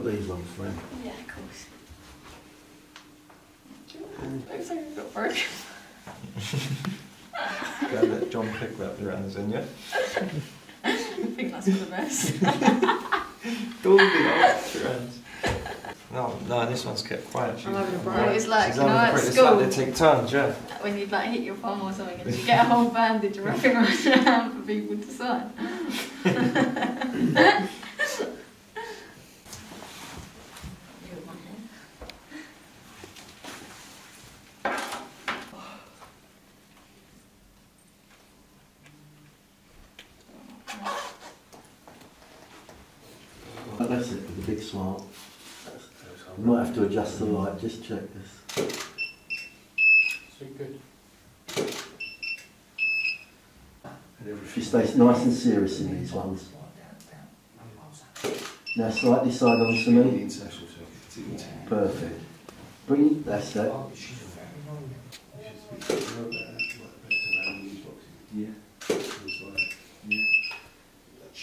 put these on for him. Yeah, of course. Looks like I've got broken. Go let John pick wrap your hands in, yeah? I think that's for the best. Don't be like your hands. No, no, this one's kept quiet. She's, I'm having a break. It's like, she's you know, at school. like they take turns, yeah. when you like hit your palm or something and you get a whole bandage wrapping around your hand for people to sign. But that's it, with a big smile. You might have to adjust the light, just check this. If you stay nice and serious in these ones. Now slightly side on to me. Perfect. Bring, that's it.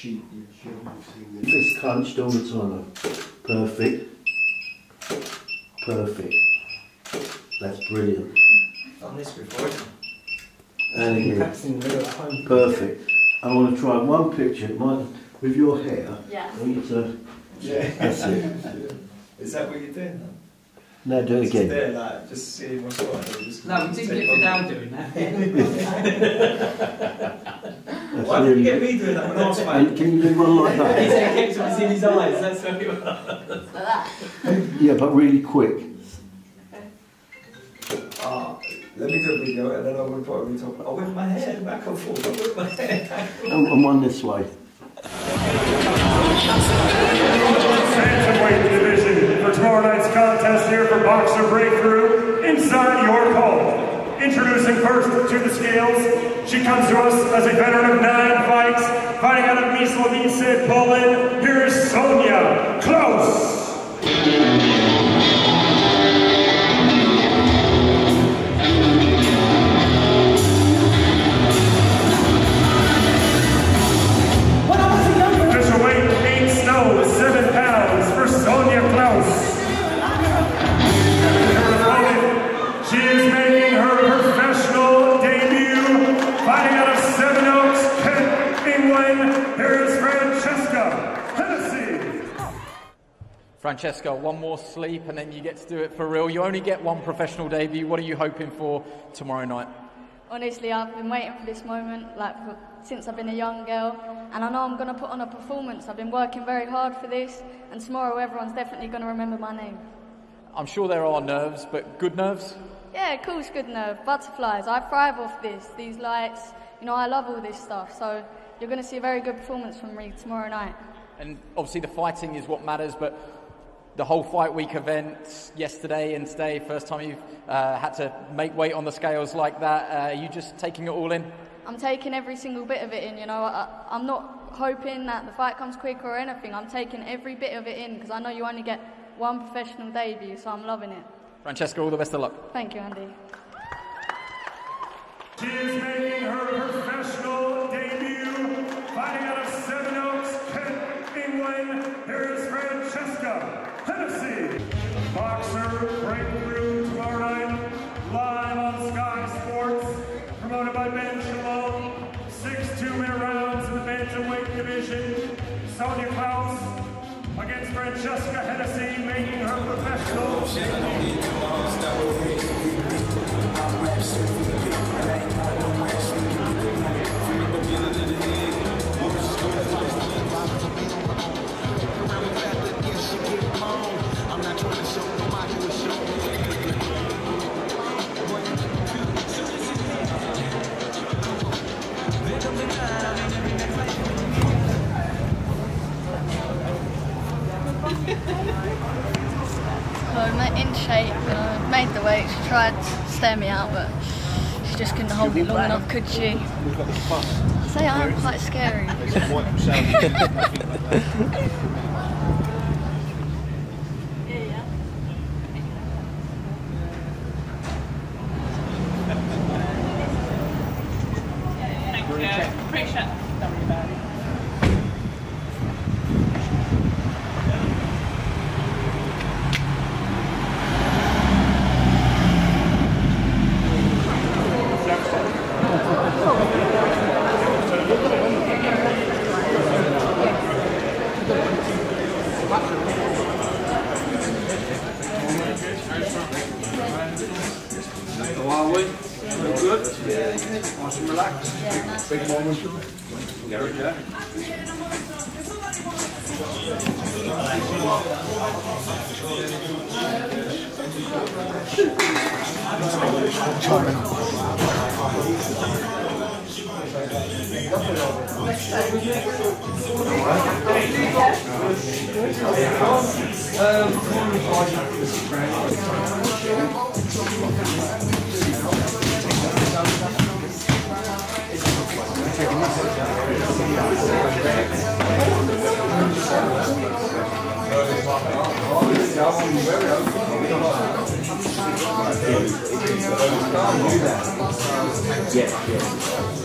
Fist clenched all the time. Perfect. Perfect. That's brilliant. Done this before. And again. Perfect. I want to try one picture my, with your hair. Yeah. I want you to, Yeah. that's it. Is that what you're doing then? Now do it Just again. there, like, just see what's what. Just No, we did take get it down doing that. That's Why did you get really, me doing that when I was and fighting? can you do one like He that? said it kept us in his eyes, that's what it was. Like. Yeah, but really quick. Ah, Let me do a video and then I will probably talk. I whip my hair back and forth. I whip my hair. And, and one this way. Bantamweight division for tomorrow night's contest here for Boxxer Breakthrough inside your home. Introducing first to the scales, she comes to us as a veteran of nine fights, fighting out of Myslowice, Poland. Here is Sonia Klos. One more sleep and then you get to do it for real. You only get one professional debut. What are you hoping for tomorrow night? Honestly, I've been waiting for this moment like for, since I've been a young girl, and I know I'm going to put on a performance. I've been working very hard for this, and tomorrow everyone's definitely going to remember my name. I'm sure there are nerves, but good nerves? Yeah, of course, good nerve. Butterflies. I thrive off this. These lights. You know, I love all this stuff. So you're going to see a very good performance from me tomorrow night. And obviously, the fighting is what matters, but the whole fight week event yesterday and today, first time you've uh, had to make weight on the scales like that, uh, are you just taking it all in? I'm taking every single bit of it in. You know, I, I'm not hoping that the fight comes quick or anything. I'm taking every bit of it in because I know you only get one professional debut, so I'm loving it. Francesca, all the best of luck. Thank you, Andy. She is making her professional debut, fighting out of Sevenoaks, Kent, England. Here is Francesca Hennessy. Boxxer breakthrough tomorrow night, live on Sky Sports, promoted by Ben Shalom. Six two-minute rounds in the bantamweight division. Sonia Klos against Francesca Hennessy, making her professional I'm in shape, and I made the weight. She tried to stare me out, but she just couldn't hold me long enough, could she? I Say I'm quite scary. Yeah, Yes.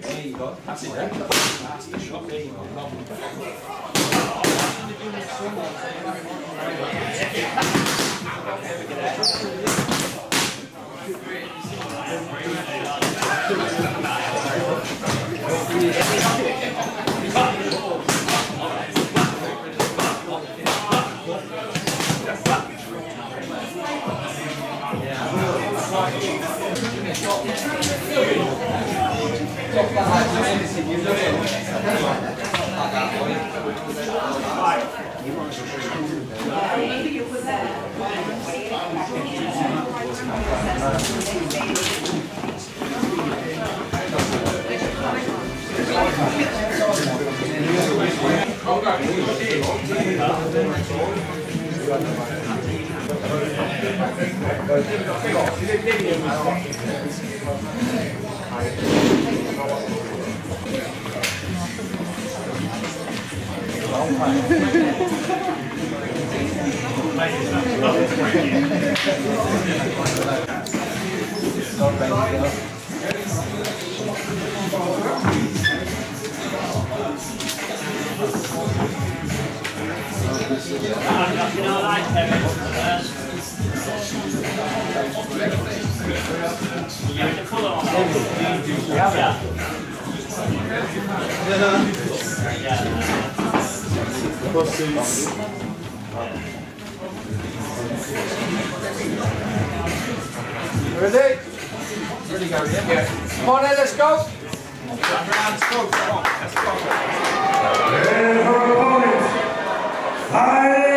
There you go. That's it. That's the shot. There you go. 好感覺,我覺得好,好。Vocês. Ready? Ready, Gary? Yeah. Come on in, let's go. Let's go. Come on. Let's go. Let's go.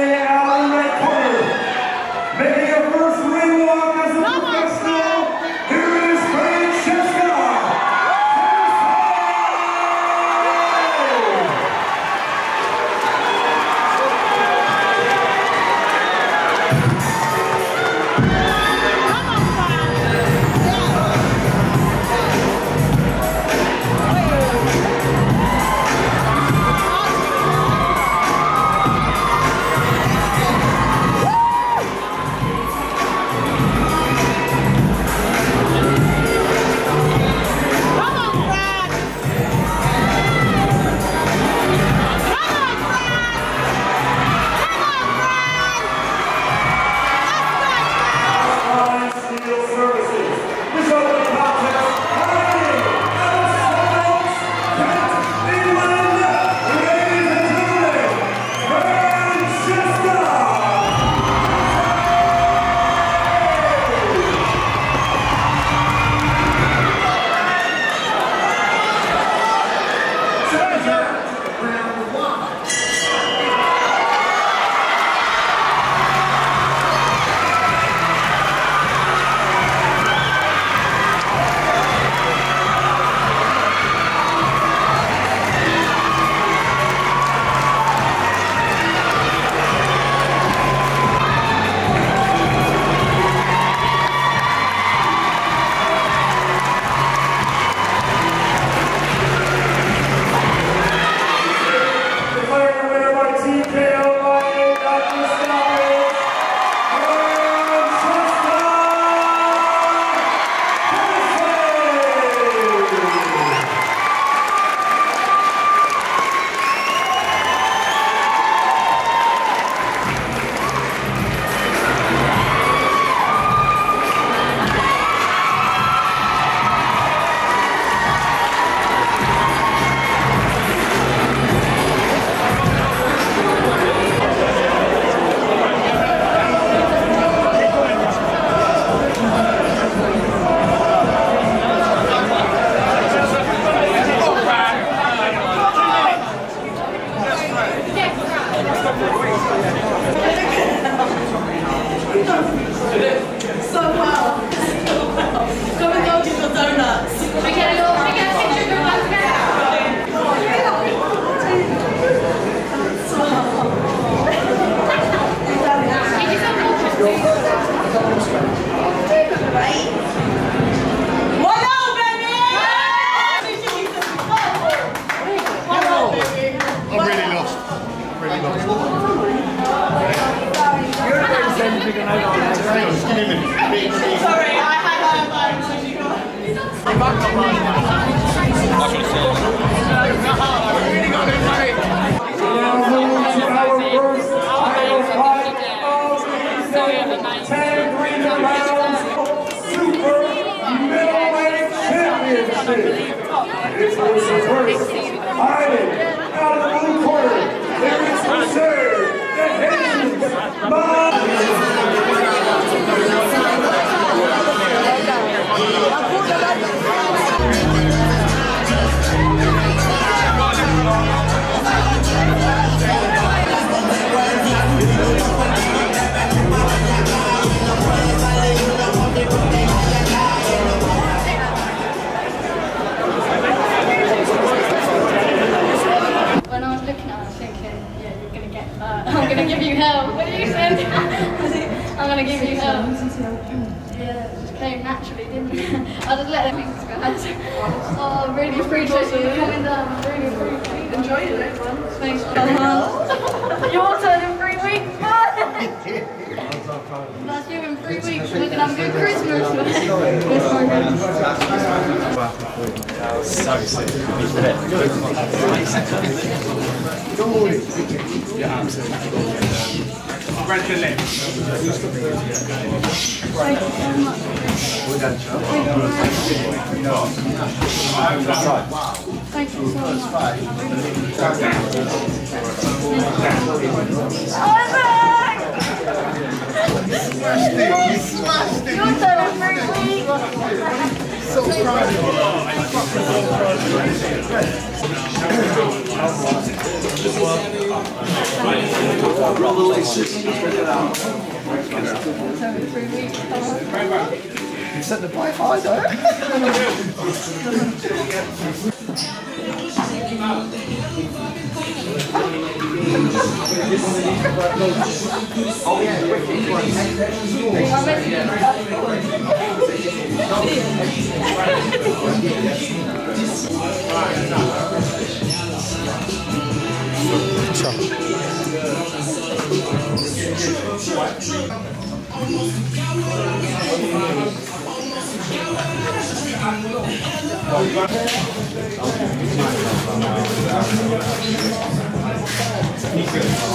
you hell. What do you say? I'm going to give you hell. Yeah, just came naturally, didn't it? I just let them things go. Oh, really appreciate you coming down. Really appreciate it. Enjoy it, everyone. Thanks. Your turn in three weeks. That's you in three weeks. We can have a good Christmas. So sick. Right to. Thank you so much. Thank you so much. Turn so proud of you. I'm so proud of you. You set the play high though. oh yeah, 行。